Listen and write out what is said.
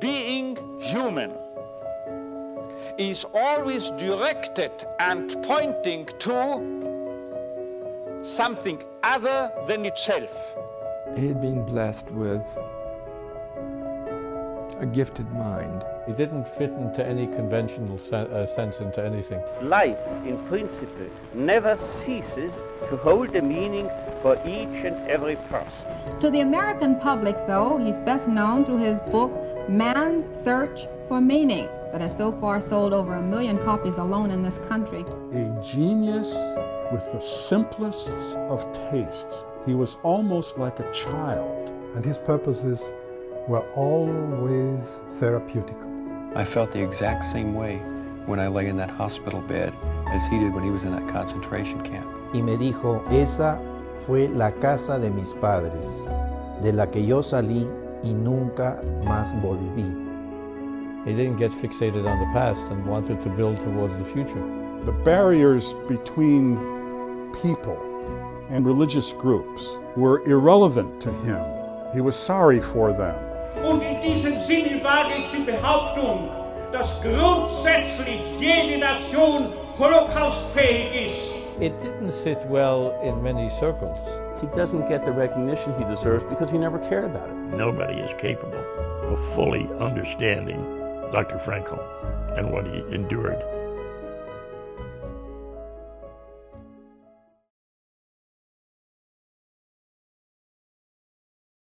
being human is always directed and pointing to something other than itself. He had been blessed with a gifted mind. He didn't fit into any conventional se uh, sense into anything. Life, in principle, never ceases to hold a meaning for each and every person. To the American public, though, he's best known through his book, Man's Search for Meaning, that has so far sold over a million copies alone in this country. A genius with the simplest of tastes. He was almost like a child. And his purposes were always therapeutical. I felt the exact same way when I lay in that hospital bed as he did when he was in that concentration camp. Y me dijo, esa fue la casa de mis padres, de la que yo salí y nunca más volví. He didn't get fixated on the past and wanted to build towards the future. The barriers between people and religious groups were irrelevant to him. He was sorry for them. Und in diesem Sinne wage ich die Behauptung, dass grundsätzlich jede Nation holocaustfähig ist. It didn't sit well in many circles. He doesn't get the recognition he deserves because he never cared about it. Nobody is capable of fully understanding Dr. Frankl and what he endured